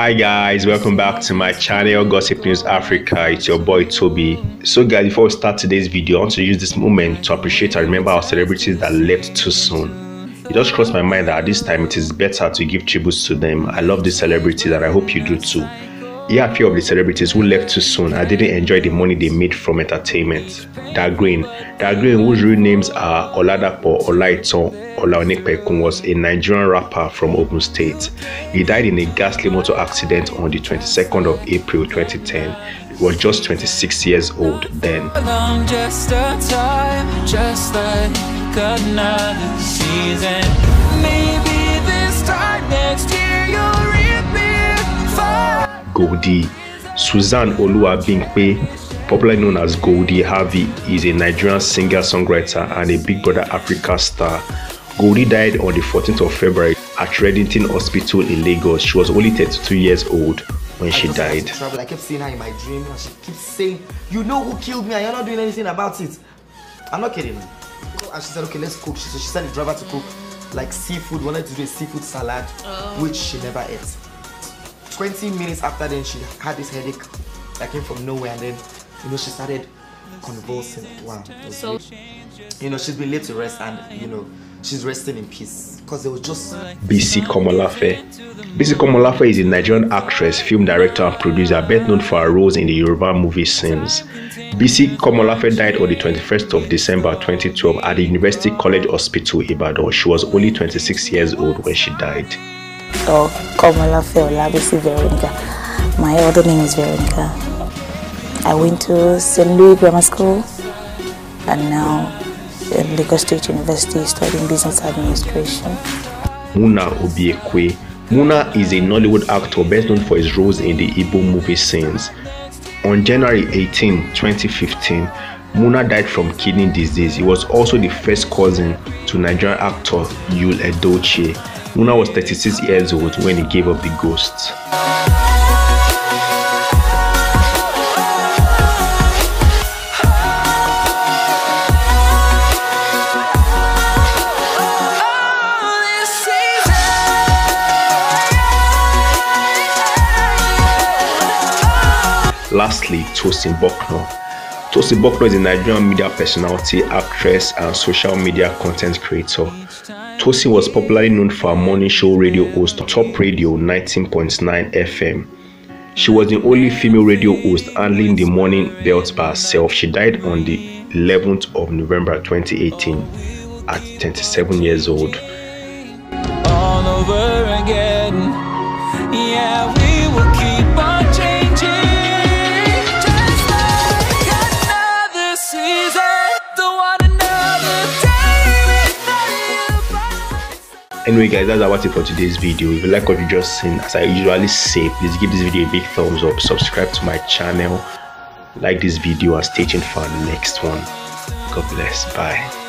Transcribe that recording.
Hi guys, welcome back to my channel Gossip News Africa. It's your boy Toby. So guys, before we start today's video, I want to use this moment to appreciate and remember our celebrities that left too soon. It just crossed my mind that at this time it is better to give tributes to them. I love these celebrities and I hope you do too. Here are a few of the celebrities who left too soon I didn't enjoy the money they made from entertainment. Dagreen. Dagreen, whose real names are Oladapo Olaitan Olaonipekun, was a Nigerian rapper from Ogun State. He died in a ghastly motor accident on the 22nd of April 2010. He was just 26 years old then. Just Goldie. Suzanne Oluwabimpe, popularly known as Goldie Harvey, is a Nigerian singer-songwriter and a Big Brother Africa star. Goldie died on the 14th of February at Reddington Hospital in Lagos. She was only 32 years old when she I just wanted died. to I kept seeing her in my dream, and she keeps saying, "You know who killed me, and you're not doing anything about it." I'm not kidding. And she said, "Okay, let's cook." She, so she sent the driver to cook like seafood. Wanted to do a seafood salad, oh. which she never ate. 20 minutes after then, she had this headache that came from nowhere, and then you know she started convulsing. Wow. So- you know she's been laid to rest, and you know she's resting in peace because there was just Bisi Komolafe. Bisi Komolafe is a Nigerian actress, film director, and producer, best known for her roles in the Yoruba movie scenes. Bisi Komolafe died on the 21st of December 2012 at the University College Hospital, Ibadan. She was only 26 years old when she died. Or Komolafe Olabisi Veronica. My other name is Veronica. I went to St. Louis Grammar School and now in Lagos State University studying business administration. Muna Obiekwe. Muna is a Nollywood actor best known for his roles in the Igbo movie scenes. On January 18, 2015, Muna died from kidney disease. He was also the first cousin to Nigerian actor Yul Edochie. Muna was 36 years old when he gave up the ghost. Lastly, Tosyn Bucknor. Tosyn Bucknor is a Nigerian media personality, actress, and social media content creator. Tosi was popularly known for her morning show radio host Top Radio 19.9 FM. She was the only female radio host handling the morning belt by herself. She died on the 11th of November 2018 at 27 years old. all over again. Yeah, Anyway, guys, that's about it for today's video. If you like what you just seen, as I usually say, please give this video a big thumbs up, subscribe to my channel, like this video, and stay tuned for the next one. God bless. Bye.